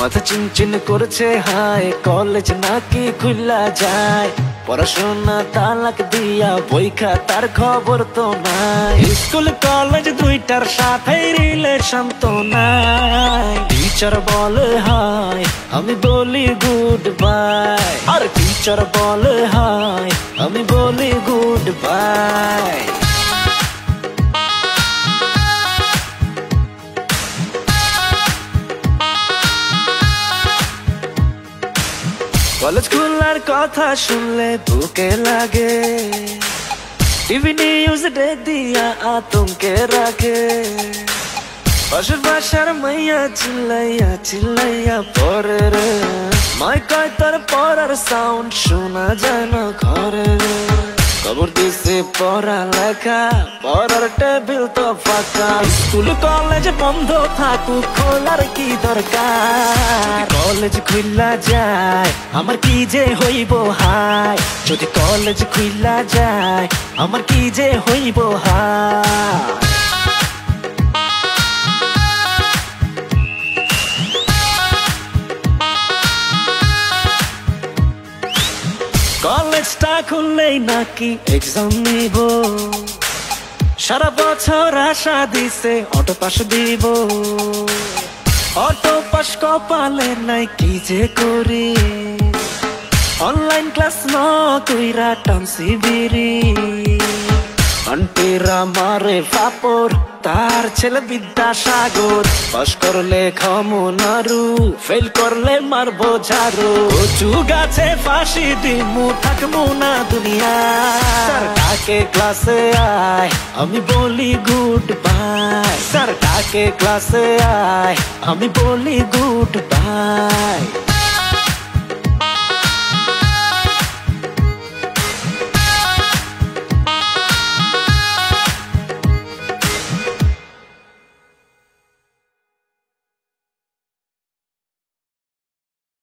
মাথা চিনচিন করছে, হায় কলেজ নাকি খুললা যায়। পড়াশোনা তালাক দিয়া বই খাতার খবর তো নাই। স্কুল কলেজ দুইটার সাথে রিলেশন তো নাই। টিচার বলে হাই আমি বলি গুড বাই আর টিচার বলে হাই আমি বলি গুড বাই কলেজ খোলার কথা শুনলে বুকে লাগে। টিভি নিউজ ডে দিয়া আতঙ্কে রাখে পাশের বাসার মাইয়া চিল্লাইয়া চিল্লাইয়া পরে রে। মাই কয়, তার পরার সাউন্ড শোনা যায় না খবর দিছে পড়া লেখা পড়ার টেবিল তো ফাঁকা। স্কুল, কলেজ বন্ধ থাকুক, খোলার কি দরকার? কলেজ খুললা যায়, আমার কি যে হইব হাই যদি কলেজ খুললা যায়, আমার কি যে হইব হাই কলেজটা খুললেই নাকি এক্সাম নিব। সারা বছর আশা দিছে অটো পাস দিব। অটো পাস কপালে নাই কি যে করি। অনলাইন ক্লাস ন কইরা টানসি বিরি আন্টিরা মারে পাপড় তার ছেলে বিদ্যাসাগর। পাস করলে খমনারু ফেল করলে মারবো ঝাড়ু। কচু গাছে ফাঁসি দিমু, থাকব না দুনিয়া স্যার ডাকে ক্লাসে আয়? আমি বলি গুড বাই স্যার ডাকে ক্লাসে আয়? আমি বলি গুড বাই